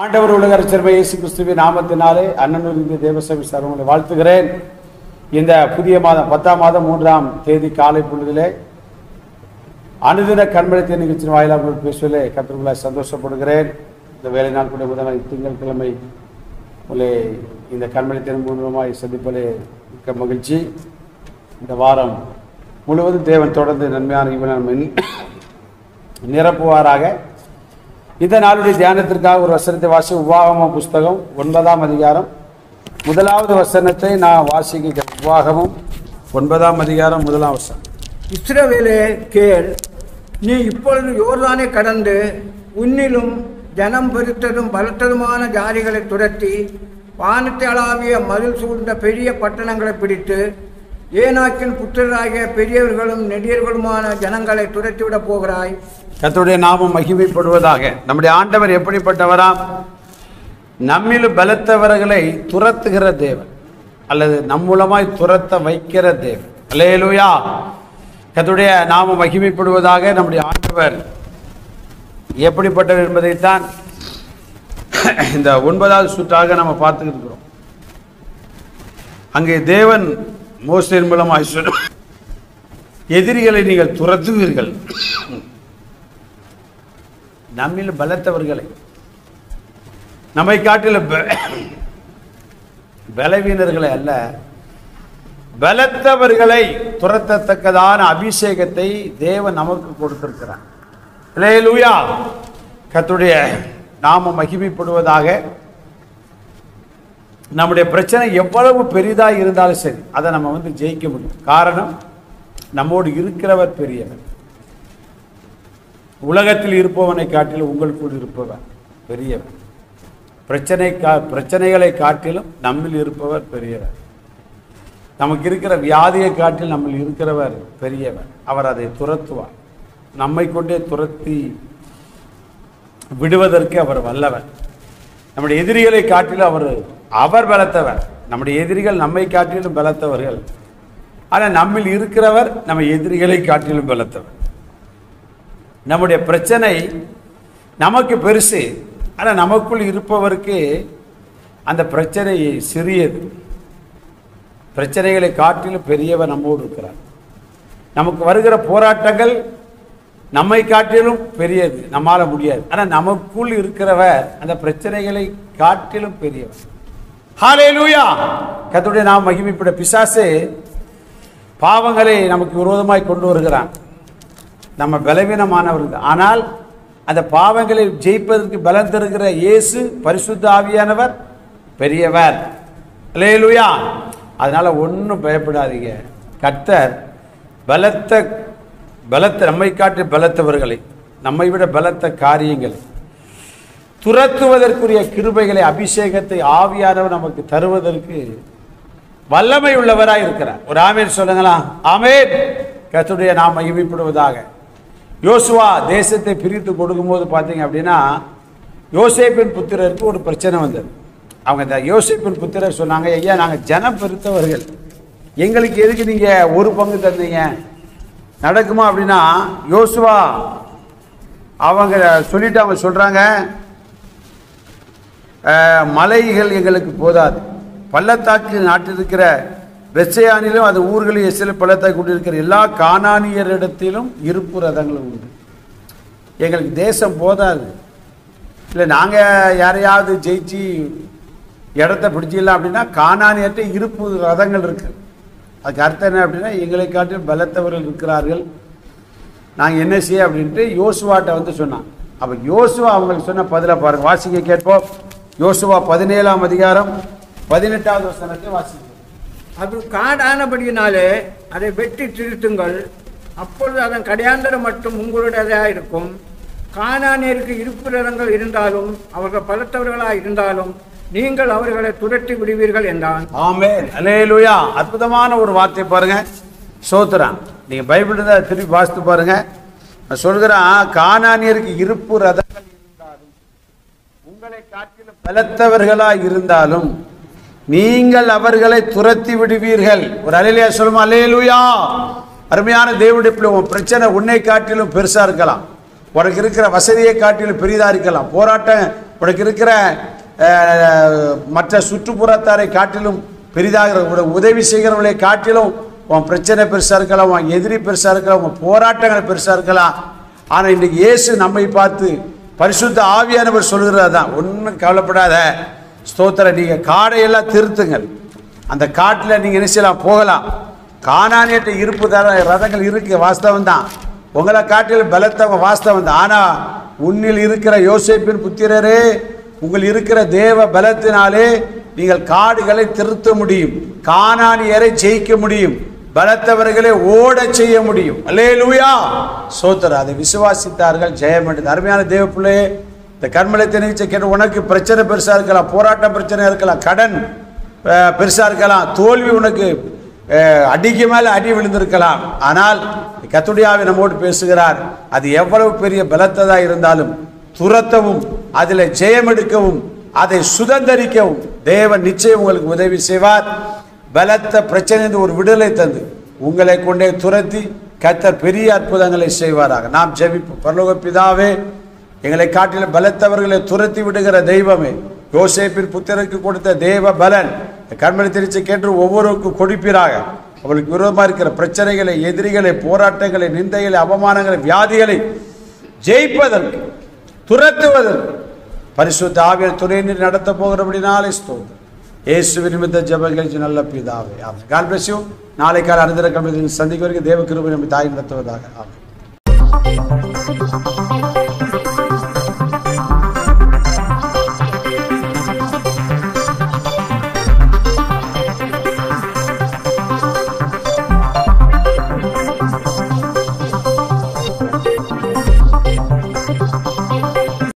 ஆண்டவர் உலக ரட்சகர் இயேசு கிறிஸ்துவின் நாமத்தினாலே அண்ணனூர் இந்திய தேவசபை சார் உங்களை வாழ்த்துகிறேன். இந்த புதிய மாதம் பத்தாம் மாதம் மூன்றாம் தேதி காலை பொழுதிலே அனுதின கண்மணித்த நிகழ்ச்சியின் வாயிலாக உங்களுக்கு பேசுவதிலே கத்திரங்களை சந்தோஷப்படுகிறேன். இந்த வேலை நாள் கூட முதல் திங்கட்கிழமை உங்களை இந்த கண்மணித்தின் மூலமாக சந்திப்பதிலே மிக்க மகிழ்ச்சி. இந்த வாரம் முழுவதும் தேவன் தொடர்ந்து நன்மையான இவன் நிரப்புவாராக. இந்த நாளுடைய தியானத்திற்காக ஒரு வசனத்தை வாசி. உவாகம புஸ்தகம் ஒன்பதாம் அதிகாரம். முதலாவது வசனத்தை நான் வாசிக்க உவாகமும் ஒன்பதாம் அதிகாரம் முதலாம் வசனம். இஸ்ரவேலே கேள் நீ இப்பொழுது யோர்தானை கடந்து உன்னிலும் ஜனம் பெருத்ததும் பலத்ததுமான ஜாதிகளை துரத்தி வானத்தை அளாவிய மதில் சூழ்ந்த பெரிய பட்டணங்களை பிடித்து ஏனாக்கின் புத்திரராகிய பெரியவர்களும் நெடியர்களுமான ஜனங்களை துரத்திவிடப் போகிறாய். கத்தருடைய நாமம் மகிமைப்படுவதாக. நம்முடைய ஆண்டவர் எப்படிப்பட்டவராம் நம்மிலும் பலத்தவர்களை துரத்துகிற தேவன். அல்லது நம் மூலமாய் துரத்த வைக்கிற தேவன். அல்லேலூயா. கத்துடைய நாம மகிமைப்படுவதாக நம்முடைய ஆண்டவர் எப்படிப்பட்டவர் என்பதைத்தான் இந்த ஒன்பதாவது சுற்றாக நம்ம பார்த்துக்கிட்டு இருக்கிறோம். அங்கே தேவன் மோசையின் மூலம் சொன்ன எதிரிகளை நீங்கள் துரத்துவீர்கள். நம்மில் பலத்தவர்களை நம்மை காட்டில பலவீனர்களை அல்ல பலத்தவர்களை துரத்தத்தக்கதான அபிஷேகத்தை தேவன் நமக்கு கொடுத்திருக்கிறார். அல்லேலூயா கத்துடைய நாம மகிமைப்படுவதாக நம்முடைய பிரச்சனை எவ்வளவு பெரிதாக இருந்தாலும் சரி அதை நம்ம வந்து ஜெயிக்க முடியும். காரணம் நம்மோடு இருக்கிறவர் பெரியவர். உலகத்தில் இருப்பவனை காட்டிலும் உங்களுக்குள் இருப்பவர் பெரியவர். பிரச்சனை கா பிரச்சனைகளை காட்டிலும் நம்மில் இருப்பவர் பெரியவர். நமக்கு இருக்கிற வியாதியை காட்டில் நம்மில் இருக்கிறவர் பெரியவர். அவர் அதை துரத்துவார். நம்மை கொண்டே துரத்தி விடுவதற்கு அவர் வல்லவர். நம்முடைய எதிரிகளை காட்டிலும் அவர் அவர் பலத்தவர். நம்முடைய எதிரிகள் நம்மை காட்டிலும் பலத்தவர்கள். ஆனால் நம்மில் இருக்கிறவர் நம்ம எதிரிகளை காட்டிலும் பலத்தவர். நம்முடைய பிரச்சனை நமக்கு பெருசு. ஆனால் நமக்குள் இருப்பவருக்கு அந்த பிரச்சனை சிறியது. பிரச்சனைகளை காட்டிலும் பெரியவர் நம்மோடு இருக்கிறார். நமக்கு வருகிற போராட்டங்கள் நம்மை காட்டிலும் பெரியது. நம்மால் முடியாது. ஆனால் நமக்குள் இருக்கிறவர் அந்த பிரச்சனைகளை காட்டிலும் பெரியவர். ஹாலேலூயா கத்துடைய நாம் மகிமைப்பட பிசாசு பாவங்களை நமக்கு விரோதமாய் கொண்டு வருகிறான். நம்ம பலவீனமானவர்கள். ஆனால் அந்த பாவங்களை ஜெயிப்பதற்கு பலம் தருகிற இயேசு பரிசுத்த ஆவியானவர் பெரியவர். லேலுயா அதனால் ஒன்றும் பயப்படாதீங்க. கர்த்தர் பலத்த பலத்தை நம்மை காட்டு பலத்தவர்களை நம்மை விட பலத்த காரியங்களை துரத்துவதற்குரிய கிருபைகளை அபிஷேகத்தை ஆவியானவர் நமக்கு தருவதற்கு வல்லமை உள்ளவராக இருக்கிறார் ஒரு ஆமேன் சொல்லுங்களா? ஆமேன். கத்துடைய நாம் மகிமைப்படுவதாக. யோசுவா தேசத்தை பிரித்து கொடுக்கும்போது பார்த்தீங்க அப்படின்னா யோசேப்பின் புத்திரருக்கு ஒரு பிரச்சனை வந்தது. அவங்க இந்த யோசேப்பின் புத்திரர் சொன்னாங்க ஐயா நாங்கள் ஜனம் பெருத்தவர்கள். எங்களுக்கு எதுக்கு நீங்கள் ஒரு பங்கு தந்தீங்க? நடக்குமா அப்படின்னா யோசுவா அவங்க சொல்லிட்டு அவங்க சொல்கிறாங்க மலைகள் எங்களுக்கு போதாது. பள்ளத்தாக்கு நாட்டில் இருக்கிற வெச்சையானிலும் அது ஊர்களில் சில பள்ளத்தாக்கு கொண்டிருக்கிற எல்லா காணானியரிடத்திலும் இருப்பு ரதங்களும் உண்டு. எங்களுக்கு தேசம் போதாது. இல்லை நாங்கள் யாரையாவது ஜெயிச்சு இடத்த பிடிச்சிடலாம் அப்படின்னா கானானியர்கிட்ட இருப்பு ரதங்கள் இருக்கு. அதுக்கு அர்த்தம் என்ன அப்படின்னா எங்களை காட்டிலும் பலத்தவர்கள் இருக்கிறார்கள். நாங்கள் என்ன செய்ய அப்படின்ட்டு யோசுவாட்ட வந்து சொன்னான். அப்போ யோசுவா அவங்களுக்கு சொன்ன பதிலை பாருங்க. வாசிக்க கேட்போம். யோசுவா பதினேழாம் அதிகாரம் பதினெட்டாவது வசனத்தை வாசிக்க அது காடானபடியினாலே அதை வெட்டி திருத்துங்கள். அப்பொழுது அதன் கடையாந்தரம் மட்டும் உங்களுடையதாக இருக்கும். கானானியருக்கு இருப்பிடங்கள் இருந்தாலும் அவர்கள் பலத்தவர்களாக இருந்தாலும் நீங்கள் அவர்களை துரட்டி விடுவீர்கள் என்றான். ஆமென். அல்லேலூயா. அற்புதமான ஒரு வார்த்தை பாருங்க. சோத்துறான் நீங்க பைபிள் திருப்பி வாசித்து பாருங்க. சொல்கிறான் கானானியருக்கு இருப்பு ரதங்கள் உங்களை காட்டிலும் இருந்தாலும் நீங்கள் அவர்களை துரத்தி விடுவீர்கள். ஒரு அலையிலே சொல்லுமா அலையலுயா அருமையான தேவனுடைய பிள்ளை, உன் பிரச்சனை உன்னை காட்டிலும் பெருசாக இருக்கலாம். உனக்கு இருக்கிற வசதியை காட்டிலும் பெரிதா இருக்கலாம். போராட்டம் உனக்கு இருக்கிற மற்ற சுற்றுப்புறத்தாரை காட்டிலும் பெரிதாக உனக்கு உதவி செய்கிறவர்களை காட்டிலும் உன் பிரச்சனை பெருசாக இருக்கலாம். உன் எதிரி பெருசாக இருக்கலாம். உன் போராட்டங்கள் பெருசாக இருக்கலாம். ஆனால் இன்றைக்கு இயேசு நம்மை பார்த்து பரிசுத்த ஆவியானவர் சொல்கிறது தான் ஒன்றும் கவலைப்படாத. ஸ்தோத்திர நீங்கள் காடையெல்லாம் திருத்துங்கள். அந்த காட்டில் நீங்கள் என்ன செய்யலாம்? போகலாம். காணானியட்ட இருப்பு தர ரதங்கள் இருக்குது வாஸ்தவம் தான். உங்களை காட்டில் பலத்தவங்க வாஸ்தவம் தான். ஆனால் உன்னில் இருக்கிற யோசேப்பின் புத்திரரே உங்கள் இருக்கிற தேவ பலத்தினாலே நீங்கள் காடுகளை திருத்த முடியும். காணானியரை ஜெயிக்க முடியும். பலத்தவர்களை ஓடச் செய்ய முடியும். அல்லேலூயா. சோத்தர் அதை விசுவாசித்தார்கள் ஜெயம் எடுத்து அருமையான தேவ பிள்ளையே இந்த கர்மலத்தை நிகழ்ச்சி கேட்டு உனக்கு பிரச்சனை பெருசா இருக்கலாம் போராட்ட பிரச்சனை இருக்கலாம் கடன் அஹ், பெருசா இருக்கலாம் தோல்வி உனக்கு அடிக்கு மேல அடி விழுந்திருக்கலாம். ஆனால் கத்துடியாவை நம்மோடு பேசுகிறார் அது எவ்வளவு பெரிய பலத்ததா இருந்தாலும் துரத்தவும் அதில் ஜெயம் எடுக்கவும் அதை சுதந்தரிக்கவும் தேவன் நிச்சயம் உங்களுக்கு உதவி செய்வார். பலத்த பிரச்சனை ஒரு விடுதலை தந்து உங்களை கொண்டே துரத்தி கத்தர் பெரிய அற்புதங்களை செய்வாராக. நாம் ஜெபிப்போம். பரலோக பிதாவே எங்களை காட்டில பலத்தவர்களை துரத்தி விடுகிற தெய்வமே யோசேப்பின் புத்திரருக்கு கொடுத்த தெய்வ பலன் கண்மணி திருச்சி கேட்டு ஒவ்வொருவருக்கும் கொடுப்பீராக. அவளுக்கு விரோதமாக இருக்கிற பிரச்சனைகளை எதிரிகளை போராட்டங்களை நிந்தைகளை அவமானங்களை வியாதிகளை ஜெயிப்பதற்கு துரத்துவதற்கு பரிசுத்த ஆவியர் துணையினர் நடத்த போகிறபடினாலே ஸ்தோத்திரம் இயேசுவின் நிமித்த ஜெபங்கள் நல்ல பிதாவே. ஆமாம் கால் பிளஸ் யூ நாளை கால அனுதிர கல்வி சந்திக்க வரைக்கும் தேவ கிருபை நம்ம தாய் நடத்துவதாக. ஆமென்.